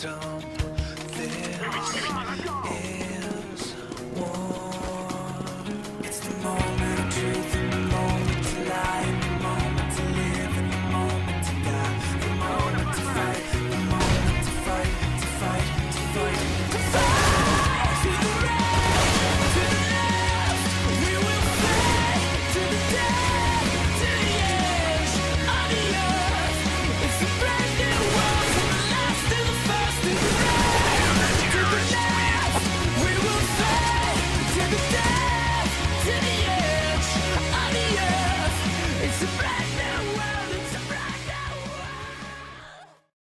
dumb things.